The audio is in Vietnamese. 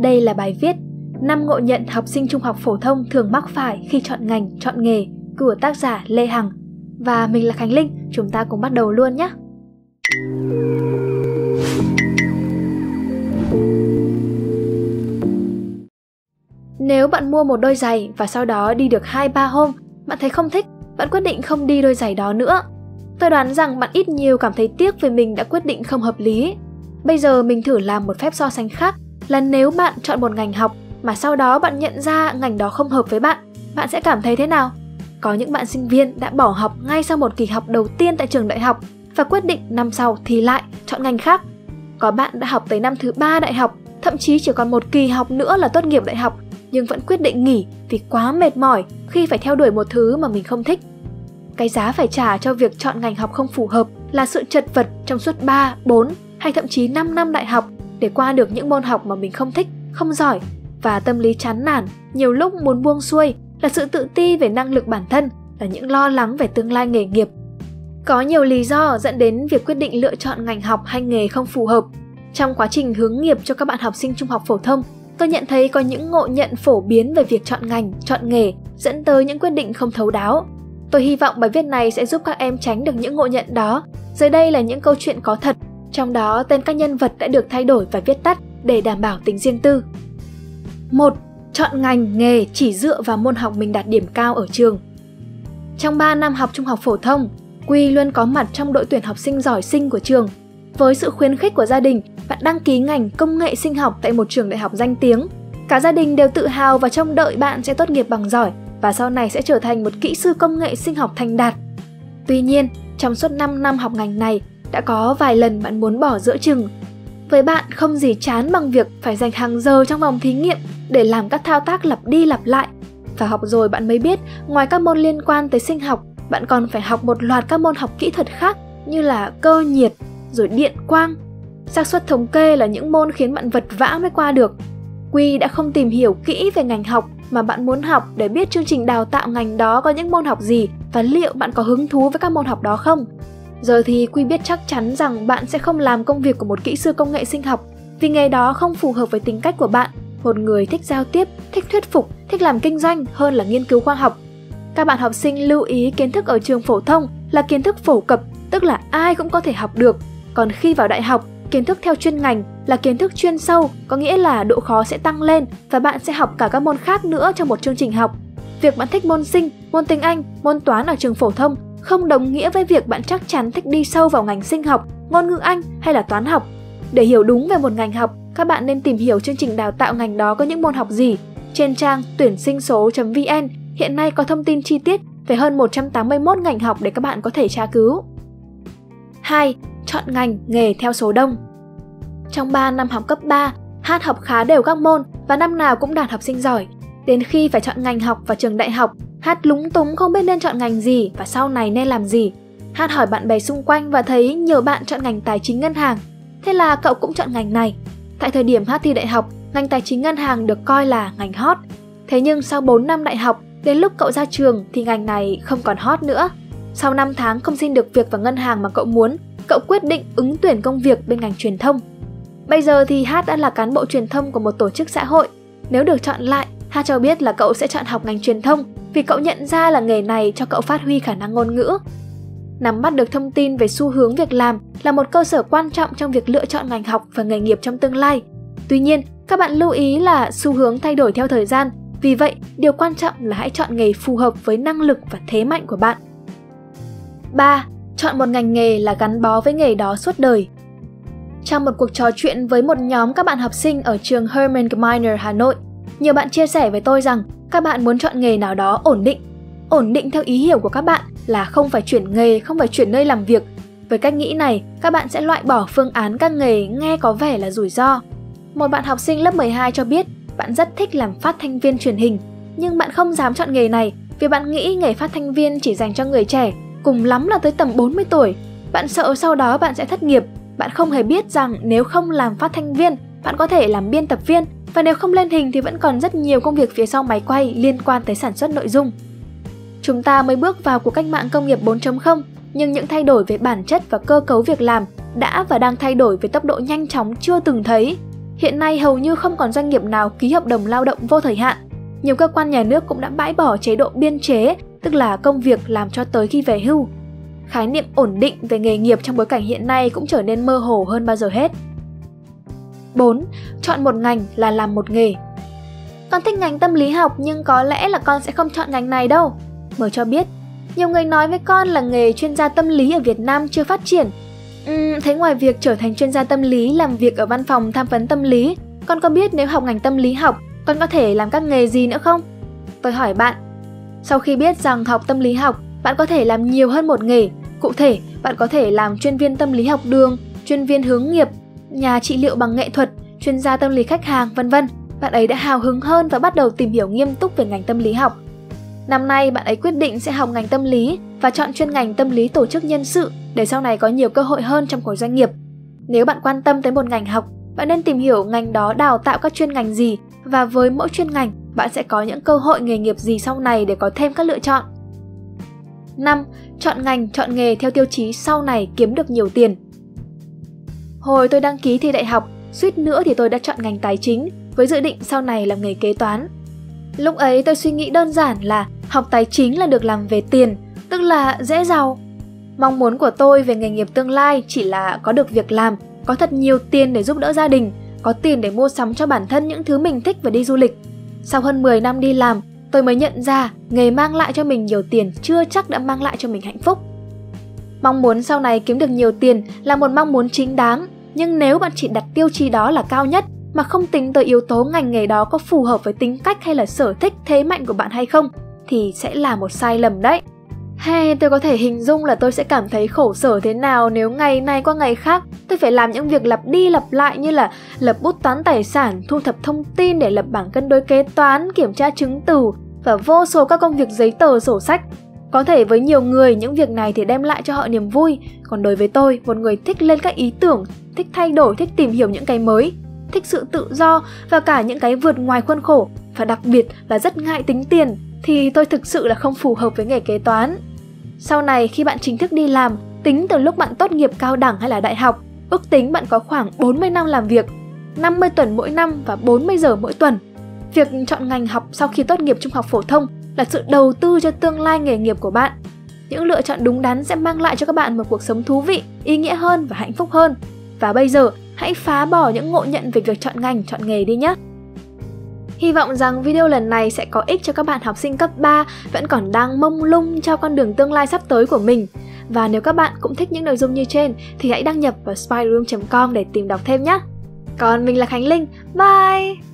Đây là bài viết năm ngộ nhận học sinh trung học phổ thông thường mắc phải khi chọn ngành, chọn nghề của tác giả Lê Hằng. Và mình là Khánh Linh, chúng ta cùng bắt đầu luôn nhé. Nếu bạn mua một đôi giày và sau đó đi được 2-3 hôm, bạn thấy không thích, bạn quyết định không đi đôi giày đó nữa. Tôi đoán rằng bạn ít nhiều cảm thấy tiếc vì mình đã quyết định không hợp lý. Bây giờ mình thử làm một phép so sánh khác là nếu bạn chọn một ngành học mà sau đó bạn nhận ra ngành đó không hợp với bạn, bạn sẽ cảm thấy thế nào? Có những bạn sinh viên đã bỏ học ngay sau một kỳ học đầu tiên tại trường đại học và quyết định năm sau thì lại chọn ngành khác. Có bạn đã học tới năm thứ ba đại học, thậm chí chỉ còn một kỳ học nữa là tốt nghiệp đại học nhưng vẫn quyết định nghỉ vì quá mệt mỏi khi phải theo đuổi một thứ mà mình không thích. Cái giá phải trả cho việc chọn ngành học không phù hợp là sự chật vật trong suốt 3, 4 hay thậm chí 5 năm đại học để qua được những môn học mà mình không thích, không giỏi và tâm lý chán nản, nhiều lúc muốn buông xuôi là sự tự ti về năng lực bản thân, là những lo lắng về tương lai nghề nghiệp. Có nhiều lý do dẫn đến việc quyết định lựa chọn ngành học hay nghề không phù hợp. Trong quá trình hướng nghiệp cho các bạn học sinh trung học phổ thông, tôi nhận thấy có những ngộ nhận phổ biến về việc chọn ngành, chọn nghề dẫn tới những quyết định không thấu đáo. Tôi hy vọng bài viết này sẽ giúp các em tránh được những ngộ nhận đó. Dưới đây là những câu chuyện có thật, trong đó tên các nhân vật đã được thay đổi và viết tắt để đảm bảo tính riêng tư. 1. Chọn ngành, nghề chỉ dựa vào môn học mình đạt điểm cao ở trường. Trong 3 năm học trung học phổ thông, Quy luôn có mặt trong đội tuyển học sinh giỏi sinh của trường. Với sự khuyến khích của gia đình, bạn đăng ký ngành công nghệ sinh học tại một trường đại học danh tiếng. Cả gia đình đều tự hào và trông đợi bạn sẽ tốt nghiệp bằng giỏi và sau này sẽ trở thành một kỹ sư công nghệ sinh học thành đạt. Tuy nhiên, trong suốt 5 năm học ngành này, đã có vài lần bạn muốn bỏ giữa chừng. Với bạn không gì chán bằng việc phải dành hàng giờ trong vòng thí nghiệm để làm các thao tác lặp đi lặp lại. Và học rồi bạn mới biết, ngoài các môn liên quan tới sinh học, bạn còn phải học một loạt các môn học kỹ thuật khác như là cơ nhiệt, rồi điện quang. xác suất thống kê là những môn khiến bạn vật vã mới qua được. Quy đã không tìm hiểu kỹ về ngành học mà bạn muốn học để biết chương trình đào tạo ngành đó có những môn học gì và liệu bạn có hứng thú với các môn học đó không. Giờ thì Quy biết chắc chắn rằng bạn sẽ không làm công việc của một kỹ sư công nghệ sinh học vì nghề đó không phù hợp với tính cách của bạn, một người thích giao tiếp, thích thuyết phục, thích làm kinh doanh hơn là nghiên cứu khoa học. Các bạn học sinh lưu ý kiến thức ở trường phổ thông là kiến thức phổ cập, tức là ai cũng có thể học được. Còn khi vào đại học, kiến thức theo chuyên ngành là kiến thức chuyên sâu, có nghĩa là độ khó sẽ tăng lên và bạn sẽ học cả các môn khác nữa trong một chương trình học. Việc bạn thích môn sinh, môn tiếng Anh, môn toán ở trường phổ thông không đồng nghĩa với việc bạn chắc chắn thích đi sâu vào ngành sinh học, ngôn ngữ Anh hay là toán học. Để hiểu đúng về một ngành học, các bạn nên tìm hiểu chương trình đào tạo ngành đó có những môn học gì. Trên trang tuyển sinh số.vn hiện nay có thông tin chi tiết về hơn 181 ngành học để các bạn có thể tra cứu. 2. Chọn ngành, nghề theo số đông Trong 3 năm học cấp 3, Hát học khá đều các môn và năm nào cũng đạt học sinh giỏi. Đến khi phải chọn ngành học và trường đại học, Hát lúng túng không biết nên chọn ngành gì và sau này nên làm gì. Hát hỏi bạn bè xung quanh và thấy nhiều bạn chọn ngành tài chính ngân hàng. Thế là cậu cũng chọn ngành này. Tại thời điểm Hát thi đại học, ngành tài chính ngân hàng được coi là ngành hot. Thế nhưng sau 4 năm đại học, đến lúc cậu ra trường thì ngành này không còn hot nữa. Sau 5 tháng không xin được việc vào ngân hàng mà cậu muốn, cậu quyết định ứng tuyển công việc bên ngành truyền thông. Bây giờ thì Hát đã là cán bộ truyền thông của một tổ chức xã hội. Nếu được chọn lại, Hát cho biết là cậu sẽ chọn học ngành truyền thông vì cậu nhận ra là nghề này cho cậu phát huy khả năng ngôn ngữ. Nắm bắt được thông tin về xu hướng việc làm là một cơ sở quan trọng trong việc lựa chọn ngành học và nghề nghiệp trong tương lai. Tuy nhiên, các bạn lưu ý là xu hướng thay đổi theo thời gian, vì vậy điều quan trọng là hãy chọn nghề phù hợp với năng lực và thế mạnh của bạn. 3. Chọn một ngành nghề là gắn bó với nghề đó suốt đời. Trong một cuộc trò chuyện với một nhóm các bạn học sinh ở trường Hermann Gmeiner Hà Nội, nhiều bạn chia sẻ với tôi rằng các bạn muốn chọn nghề nào đó ổn định. Ổn định theo ý hiểu của các bạn là không phải chuyển nghề, không phải chuyển nơi làm việc. Với cách nghĩ này, các bạn sẽ loại bỏ phương án các nghề nghe có vẻ là rủi ro. Một bạn học sinh lớp 12 cho biết bạn rất thích làm phát thanh viên truyền hình, nhưng bạn không dám chọn nghề này vì bạn nghĩ nghề phát thanh viên chỉ dành cho người trẻ, cùng lắm là tới tầm 40 tuổi. Bạn sợ sau đó bạn sẽ thất nghiệp. Bạn không hề biết rằng nếu không làm phát thanh viên, bạn có thể làm biên tập viên và nếu không lên hình thì vẫn còn rất nhiều công việc phía sau máy quay liên quan tới sản xuất nội dung. Chúng ta mới bước vào cuộc cách mạng công nghiệp 4.0, nhưng những thay đổi về bản chất và cơ cấu việc làm đã và đang thay đổi với tốc độ nhanh chóng chưa từng thấy. hiện nay hầu như không còn doanh nghiệp nào ký hợp đồng lao động vô thời hạn. Nhiều cơ quan nhà nước cũng đã bãi bỏ chế độ biên chế, tức là công việc làm cho tới khi về hưu. Khái niệm ổn định về nghề nghiệp trong bối cảnh hiện nay cũng trở nên mơ hồ hơn bao giờ hết. 4. Chọn một ngành là làm một nghề. Con thích ngành tâm lý học nhưng có lẽ là con sẽ không chọn ngành này đâu. Mở cho biết, nhiều người nói với con là nghề chuyên gia tâm lý ở Việt Nam chưa phát triển. Uhm, thế ngoài việc trở thành chuyên gia tâm lý làm việc ở văn phòng tham vấn tâm lý, con có biết nếu học ngành tâm lý học, con có thể làm các nghề gì nữa không? Tôi hỏi bạn, sau khi biết rằng học tâm lý học, bạn có thể làm nhiều hơn một nghề. Cụ thể, bạn có thể làm chuyên viên tâm lý học đường, chuyên viên hướng nghiệp, nhà trị liệu bằng nghệ thuật, chuyên gia tâm lý khách hàng, vân vân. Bạn ấy đã hào hứng hơn và bắt đầu tìm hiểu nghiêm túc về ngành tâm lý học. Năm nay bạn ấy quyết định sẽ học ngành tâm lý và chọn chuyên ngành tâm lý tổ chức nhân sự để sau này có nhiều cơ hội hơn trong khối doanh nghiệp. Nếu bạn quan tâm tới một ngành học, bạn nên tìm hiểu ngành đó đào tạo các chuyên ngành gì và với mỗi chuyên ngành, bạn sẽ có những cơ hội nghề nghiệp gì sau này để có thêm các lựa chọn. 5. Chọn ngành, chọn nghề theo tiêu chí sau này kiếm được nhiều tiền. Hồi tôi đăng ký thi đại học, suýt nữa thì tôi đã chọn ngành tài chính với dự định sau này làm nghề kế toán. Lúc ấy tôi suy nghĩ đơn giản là học tài chính là được làm về tiền, tức là dễ giàu. Mong muốn của tôi về nghề nghiệp tương lai chỉ là có được việc làm, có thật nhiều tiền để giúp đỡ gia đình, có tiền để mua sắm cho bản thân những thứ mình thích và đi du lịch. Sau hơn 10 năm đi làm, tôi mới nhận ra nghề mang lại cho mình nhiều tiền chưa chắc đã mang lại cho mình hạnh phúc. Mong muốn sau này kiếm được nhiều tiền là một mong muốn chính đáng, nhưng nếu bạn chỉ đặt tiêu chí đó là cao nhất mà không tính tới yếu tố ngành nghề đó có phù hợp với tính cách hay là sở thích thế mạnh của bạn hay không thì sẽ là một sai lầm đấy. Hay tôi có thể hình dung là tôi sẽ cảm thấy khổ sở thế nào nếu ngày này qua ngày khác tôi phải làm những việc lặp đi lặp lại như là lập bút toán tài sản, thu thập thông tin để lập bảng cân đối kế toán, kiểm tra chứng từ và vô số các công việc giấy tờ sổ sách. Có thể với nhiều người những việc này thì đem lại cho họ niềm vui, còn đối với tôi, một người thích lên các ý tưởng, thích thay đổi, thích tìm hiểu những cái mới, thích sự tự do và cả những cái vượt ngoài khuôn khổ và đặc biệt là rất ngại tính tiền thì tôi thực sự là không phù hợp với nghề kế toán. Sau này khi bạn chính thức đi làm, tính từ lúc bạn tốt nghiệp cao đẳng hay là đại học, ước tính bạn có khoảng 40 năm làm việc, 50 tuần mỗi năm và 40 giờ mỗi tuần. Việc chọn ngành học sau khi tốt nghiệp trung học phổ thông là sự đầu tư cho tương lai nghề nghiệp của bạn. Những lựa chọn đúng đắn sẽ mang lại cho các bạn một cuộc sống thú vị, ý nghĩa hơn và hạnh phúc hơn. Và bây giờ, hãy phá bỏ những ngộ nhận về việc chọn ngành, chọn nghề đi nhé. Hy vọng rằng video lần này sẽ có ích cho các bạn học sinh cấp 3 vẫn còn đang mông lung cho con đường tương lai sắp tới của mình. Và nếu các bạn cũng thích những nội dung như trên thì hãy đăng nhập vào spyroom.com để tìm đọc thêm nhé. Còn mình là Khánh Linh, bye!